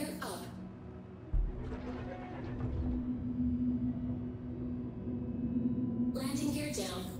gear up. Landing gear down.